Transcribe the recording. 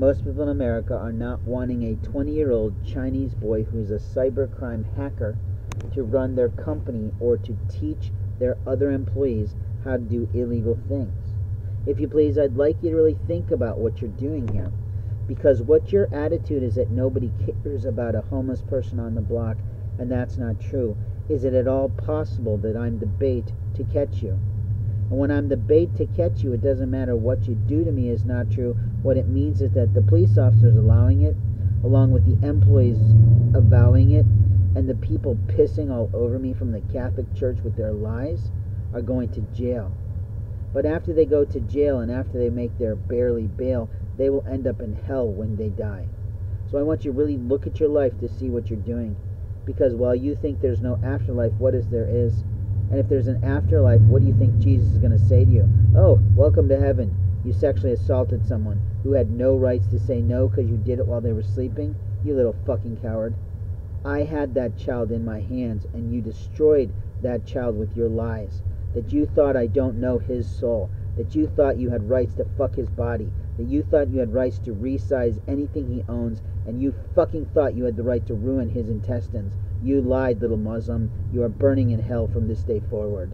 most people in America are not wanting a 20 year old Chinese boy who's a cybercrime hacker to run their company or to teach their other employees how to do illegal things. If you please, I'd like you to really think about what you're doing here. Because what your attitude is that nobody cares about a homeless person on the block, and that's not true. Is it at all possible that I'm the bait to catch you? And when I'm the bait to catch you, it doesn't matter what you do to me is not true. What it means is that the police officers allowing it, along with the employees avowing it, and the people pissing all over me from the Catholic Church with their lies, are going to jail. But after they go to jail and after they make their barely bail, they will end up in hell when they die. So I want you to really look at your life to see what you're doing. Because while you think there's no afterlife, what is there is? And if there's an afterlife, what do you think Jesus is going to say to you? Oh, welcome to heaven. You sexually assaulted someone who had no rights to say no because you did it while they were sleeping? You little fucking coward. I had that child in my hands, and you destroyed that child with your lies. That you thought I don't know his soul. That you thought you had rights to fuck his body. That you thought you had rights to resize anything he owns. And you fucking thought you had the right to ruin his intestines. You lied, little Muslim. You are burning in hell from this day forward.